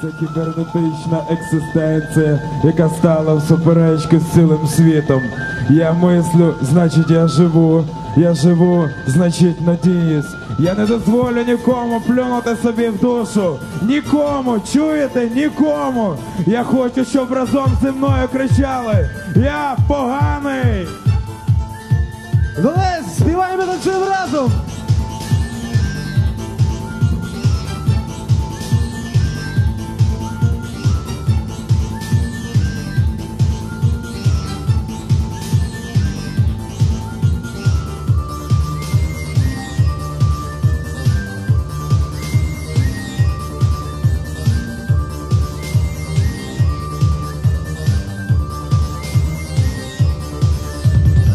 Це кібернетична екзистенція, яка стала в суперечку з цілим світом. Я мислю, значить я живу. Я живу, значить надіюсь. Я не дозволю нікому плюнути собі в душу. Нікому, чуєте? Нікому. Я хочу, щоб разом зі мною кричали. Я поганий. Давай співаємо танцюємо разом.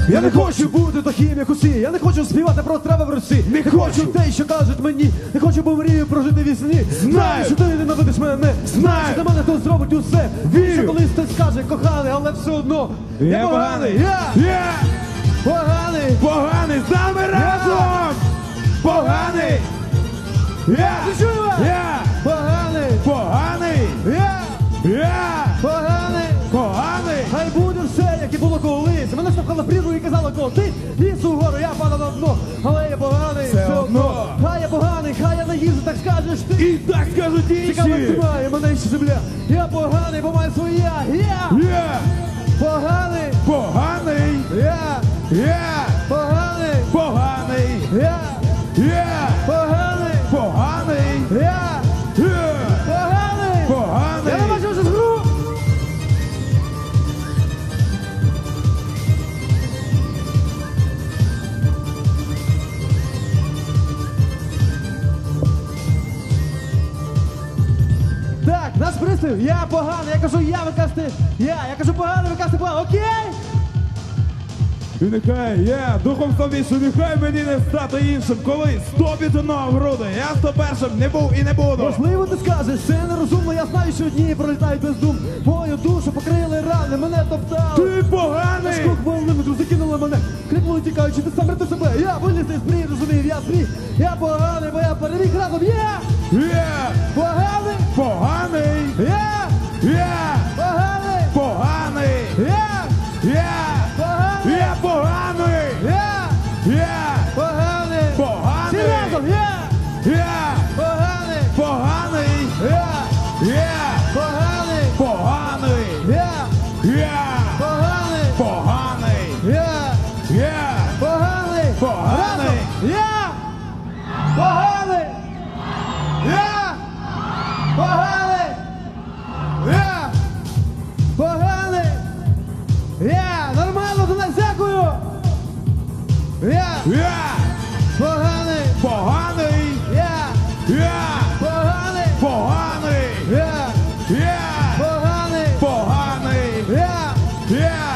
Я не хочу бути таким, як усі. Я не хочу співати про трави в Росі. Не хочу те, що кажуть мені. Не хочу, бо мрію прожити вісні. Знаю, що ти ненавидиш мене. Знаю, що для мене хто зробить усе. Вірю. Що колись хтось скаже коханий, але все одно. Я, поганий. Я Я поганий. поганий. З нами разом. Поганий. Я. Я. Поганий. Поганий. Я. Поганий. В прірву і казали, коти, ліс угору, я падав на дно. Але я поганий, Все все одно. Хай я поганий, хай я не їжу, так скажеш ти. І так скажуть Цікаво, тримає мене ще земля. Я поганий, бо маю своє я. Я Я. поганий. Поганий. Я Я. поганий. Поганий. Я Я. поганий. Поганий. Я Я. пристрій, я поганий, я кажу, я ви кажете, я, я кажу поганий, ви кажете поганий, окей? І нехай я духом слабішу, нехай мені не стати іншим, коли сто бітонов в груди. Я сто першим не був і не буду. Можливо, ти скажеш, це нерозумно, я знаю, що дні пролітають без дум. Мою душу покрили рани, мене топтали. Ти поганий. Скок волними друзі кинули мене, крикнули тікаючи, ти сам рятуй себе. Я виліз із мрій, розумів, я зрі. Я поганий, бо я переміг разом. Я Я. поганий, Поганий. поганий, Поганий. поганий, Поганий. поганий, Поганий. поганий, Поганий. Поганий, поганий, нормально дякую, Поганий. Поганий.